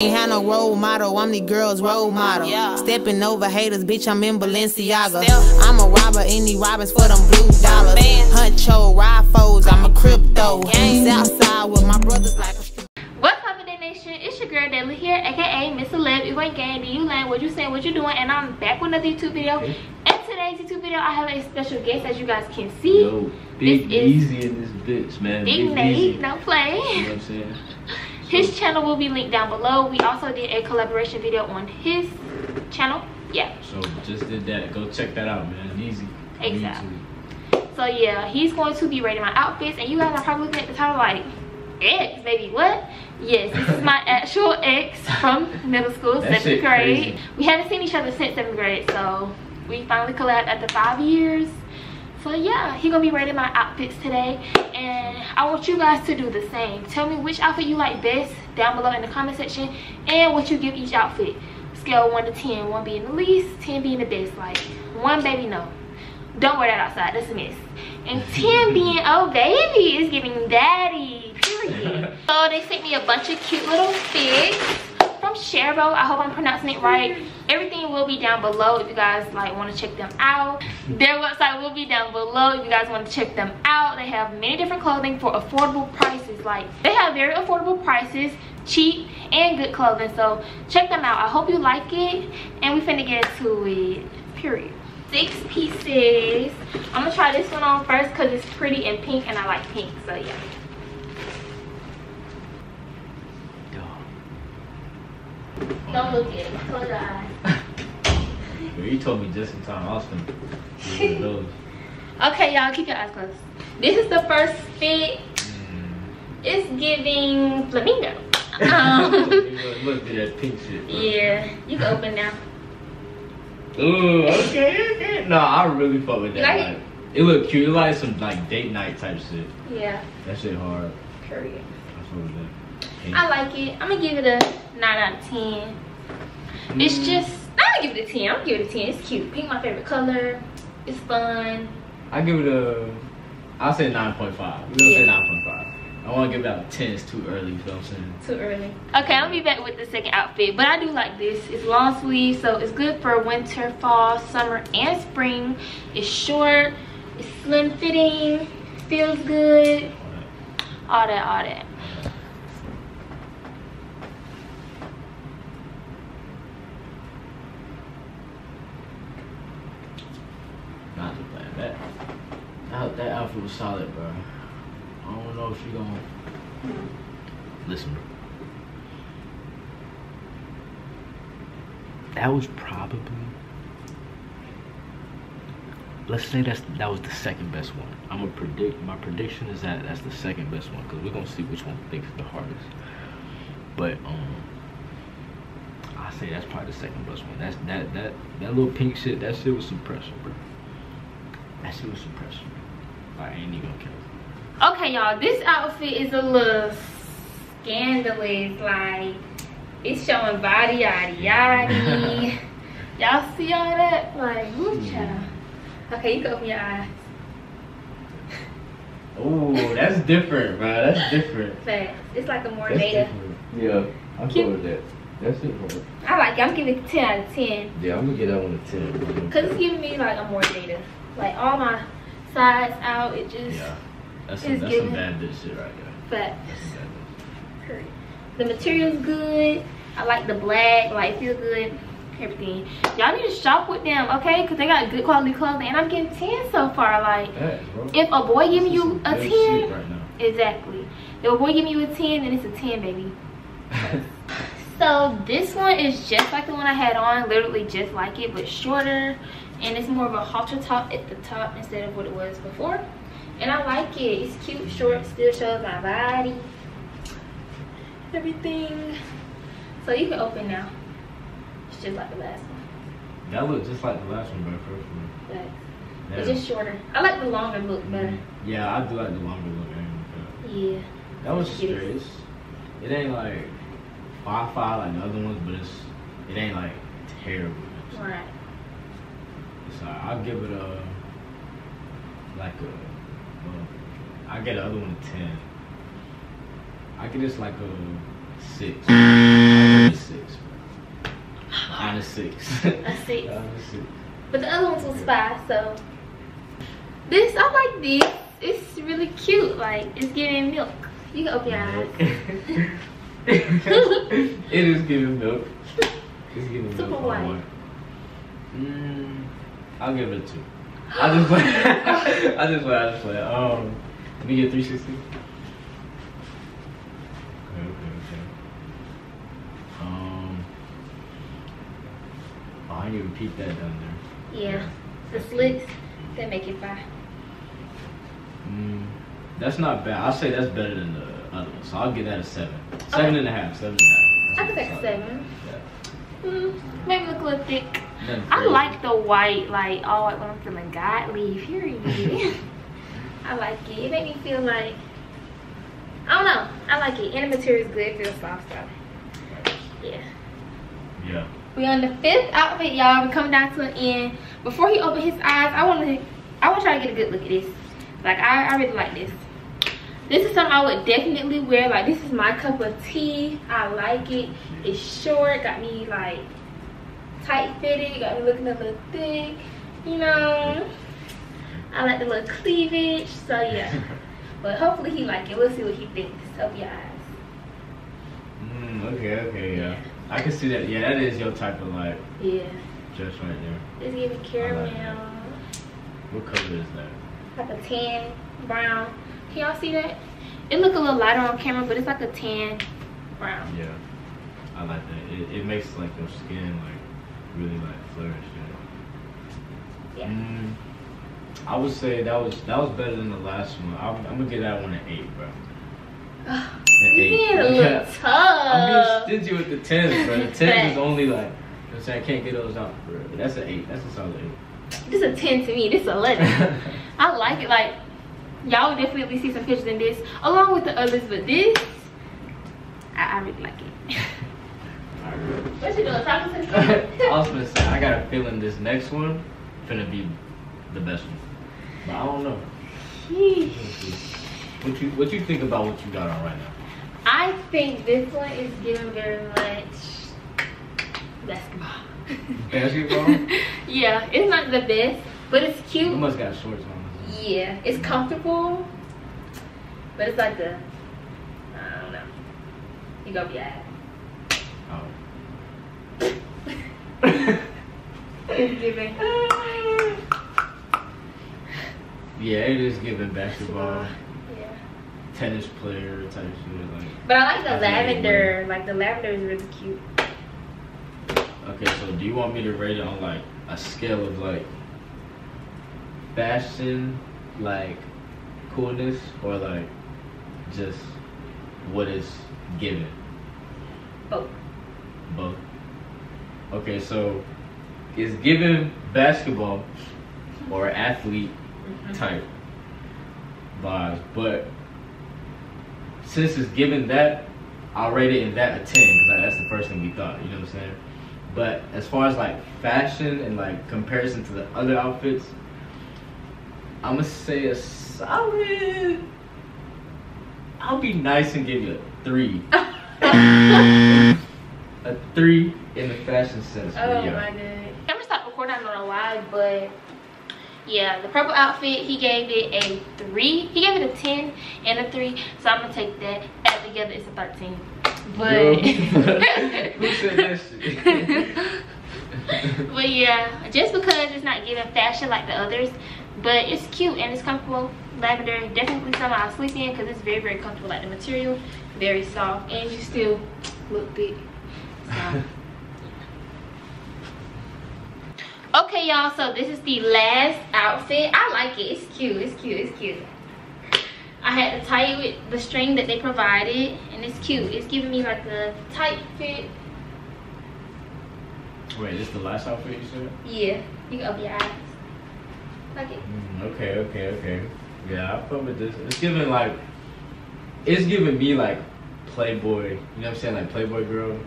Ain't had no role model, I'm the girl's role model. Yeah. Stepping over haters, bitch, I'm in Balenciaga. Step. I'm a robber, any robbers for them blue dollars. Man. Huncho, ride foes, I'm a crypto. Gang. Southside with my brothers like a street. What's up, Day Nation? It's your girl Dayla here, aka Miss Celeb. You ain't gang, do you land? What you saying? What you doing? And I'm back with another YouTube video. In today's YouTube video, I have a special guest, as you guys can see. Yo, Big This is Easy in this bitch, man. Big Easy. Nate, don't play. You know what I'm saying? His channel will be linked down below. We also did a collaboration video on his channel. Yeah. So just did that. Go check that out, man. Easy. Exactly. So yeah, he's going to be rating my outfits, and you guys are probably looking at the title like, ex, baby, what? Yes, this is my actual ex from middle school, seventh grade. crazy. We haven't seen each other since seventh grade, so we finally collabed after five years. So yeah, he gonna be rating my outfits today, and I want you guys to do the same. Tell me which outfit you like best down below in the comment section, and what you give each outfit. Scale one to ten, one being the least, ten being the best. Like one, baby, no. Don't wear that outside. That's a miss. And 10 being, oh baby, is giving daddy, period. so they sent me a bunch of cute little figs Cherbow. I hope I'm pronouncing it right. Everything will be down below if you guys like want to check them out. Their website will be down below if you guys want to check them out. They have many different clothing for affordable prices. Like they have very affordable prices, cheap and good clothing. So check them out. I hope you like it. And we finna get to it. Period six pieces. I'm gonna try this one on first because it's pretty and pink and I like pink, so yeah. Don't look at it, close your eyes. Well, you told me just in time. I was gonna do one of those. Okay, y'all, keep your eyes closed. This is the first fit. It's giving flamingo. Um, look, at that pink shit. Bro. yeah, you can open now. Ooh, okay, okay. No, I really fuck with that. Like Like, it look cute. It like some like date night type shit. Yeah, That shit hard. period. I fuck with that. I like it. I'm gonna give it a 9 out of 10. It's Mm. just, I'm gonna give it a 10. I'm gonna give it a 10. It's cute. Pink, my favorite color. It's fun. I give it a. I'll say nine point five. We're gonna say nine point five. I want to give it out a ten. It's too early. You feel what I'm saying? Too early. Okay, I'll be back with the second outfit. But I do like this. It's long sleeve, so it's good for winter, fall, summer, and spring. It's short. It's slim fitting. Feels good. All that, all that to plan that. That that outfit was solid, bro. I don't know if she gonna listen. Bro. That was probably. Let's say that's that was the second best one. I'm gonna predict. My prediction is that that's the second best one because we're gonna see which one thinks the hardest. But um, I say that's probably the second best one. That's that that that little pink shit. That shit was some pressure, bro. That shit was. Like, I ain't even gonna care. Okay, y'all. This outfit is a little scandalous. Like, it's showing body, yaddy, yaddy. y'all see all that? Like, woo, child. Okay, you can open your eyes. Oh, that's different, bro. That's different. Facts. It's like a more That's data. different. Yeah, I'm Cute. cool with that. That's it, bro. I like it. I'm giving it a 10 out of 10. Yeah, I'm gonna get that one a ten. Because it's giving me like a more data. Like all my sides out, it just. Yeah, that's some, that's some bad bitch shit right there. Facts. That's some bad bitch. Period. The material's good. I like the black. Like, feel good. Everything. Y'all need to shop with them, okay? Because they got good quality clothing. And I'm getting 10 so far. Like, bro. if a boy giving you a 10, right now. exactly. If a boy giving you a 10, then it's a 10, baby. So this one is just like the one I had on, literally just like it, but shorter. And it's more of a halter top at the top instead of what it was before. And I like it. It's cute, short, still shows my body. Everything. So you can open now. It's just like the last one. that look just like the last one, bro. First one. But Yeah. it's just shorter. I like the longer look better. Yeah, I do like the longer look. I Yeah. That was straight. It ain't like five five like the other ones, but it's it ain't like terrible. Right. Like I'll give it a like a well, I get the other one a ten. I give this like a six. I give it a six. A six. A six. But the other ones was five, so. This, I like this. It's really cute. Like, it's giving milk. You can open your eyes. it is giving milk. It's giving Super milk. white. white. Mm, I'll give it a two. I just play. I just play. I just play. Um, let me get 360. Okay, okay, okay. Um, oh, I didn't even peep that down there. Yeah. The slits, they make it five. Mm, that's not bad. I'll say that's better than the other one. So I'll give that a seven. Seven Okay. and a half. Seven and a half. I could take a seven. Mm, maybe look a little thick. I like the white, like all white when I'm feeling godly, period. I like it. It make me feel like I don't know. I like it. And the material is good. It feels soft, so yeah. Yeah. We on the fifth outfit, y'all. We're coming down to an end. Before he open his eyes, I want to, I want y'all to get a good look at this. Like I, I really like this. This is something I would definitely wear. Like this is my cup of tea. I like it. It's short. Got me like tight fitted. Got me looking a little thick. You know. I like the little cleavage. So yeah. But hopefully he like it. We'll see what he thinks. Open your eyes. Mm, okay, okay, yeah. I can see that. Yeah, that is your type of like Yeah. just right there. It's giving caramel. What color is that? like a tan brown can y'all see that it look a little lighter on camera but it's like a tan brown Yeah, I like that. It, it makes like your skin like really like flourish. Yeah. Mm, I would say that was that was better than the last one. I'm, I'm gonna give that one an eight, bro. An you eight. being a little Yeah. tough I'm being stingy with the tens, bro. The tens is only like, you know what I'm saying? I can't get those out for real. But that's an eight. That's a solid eight. this is a 10 to me this a 11 i like it like y'all will definitely see some pictures in this along with the others but this i, I really like it what you doing talking to I was gonna say I got a feeling this next one finna be the best one, but I don't know. Sheesh. We'll see. What you what you think about what you got on right now? i think this one is giving very much basketball Basketball? yeah it's not the best but it's cute You must got shorts on. Yeah, it's comfortable, but it's like the I don't know. You gonna be alright. Oh. Giving. yeah, it is giving basketball, Yeah, tennis player type shit. Like, but I like the lavender. Like the lavender is really cute. okay, so do you want me to rate it on like a scale of like fashion, like coolness, or like just what is given? Both. Both. Okay, so is given basketball or athlete mm-hmm. type vibes, but since it's given that, I'll rate it in that a ten because like, that's the first thing we thought. You know what I'm saying? But as far as like fashion and like comparison to the other outfits, I'm gonna say a solid. I'll be nice and give you a three. a three in the fashion sense. Oh yeah. my god. I'm gonna stop recording. I don't know why, but yeah, the purple outfit he gave it a three. He gave it a ten and a three. So I'm gonna take that. Add together, it's a thirteen. But. Who said that shit? but yeah, just because it's not giving fashion like the others, but it's cute and it's comfortable. Lavender, definitely something I'll sleep in because it's very, very comfortable. Like the material, very soft, and you still look thick. So. Okay, y'all, so this is the last outfit. I like it. It's cute. It's cute. It's cute. I had to tie it with the string that they provided, and it's cute. It's giving me like a tight fit. Wait, this the last outfit you said? Yeah, you can open your eyes. Like it. Mm, okay, okay, okay. Yeah, I fuck with this. It's giving like, it's giving me like Playboy. You know what I'm saying? Like Playboy girl.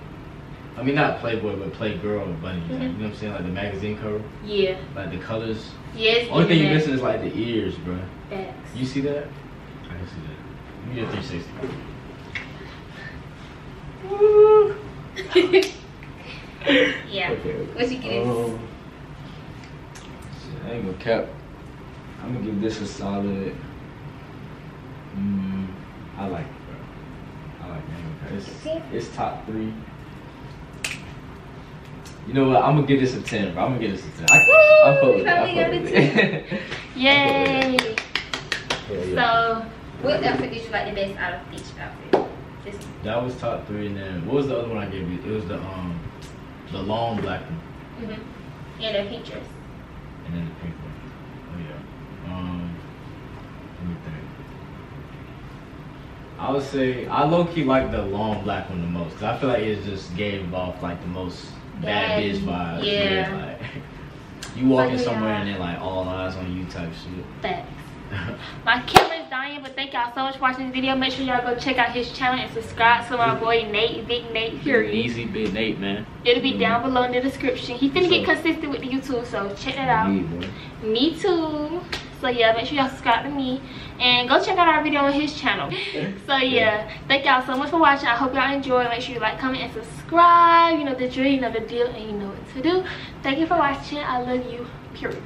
I mean not Playboy, but Playgirl bunny. Like, Mhm. you know what I'm saying? Like the magazine cover, Yeah. like the colors. Yeah, Only thing you're missing is like the ears, bro. facts. You see that? I can see that. Me a 360. Yeah. Okay. What you give Um, I ain't gonna cap. I'm gonna give this a solid. Mm, I like it, bro. I like it. I ain't gonna cap. It's, it's top three. You know what? I'm gonna give this a ten, bro. I'm gonna give this a ten. I, I fuck with it. I fuck with a it. Yay! Hell yeah. So, what outfit did you like the best out of each outfit? Just That was top three, and then what was the other one I gave you? It was the um, the long black one, mm-hmm. and the features. and then the pink one. Oh yeah. Um, let me think. I would say I low key like the long black one the most, cause I feel like it just gave off like the most bad bitch vibes. yeah. like you walking So, somewhere yeah. and then like all eyes on you type shit. Facts. My camera's dying, but thank y'all so much for watching this video. Make sure y'all go check out his channel and subscribe to my boy Nate, Big Nate, period. Easy big Nate, man. It'll be down Mhm. below in the description. He finna get consistent with the YouTube, so check that out. Me. Me too. So yeah, make sure y'all subscribe to me and go check out our video on his channel. So yeah, thank y'all so much for watching. I hope y'all enjoy. Make sure you like, comment, and subscribe. You know the drill, you know the deal, and you know what to do. Thank you for watching. I love you. Period.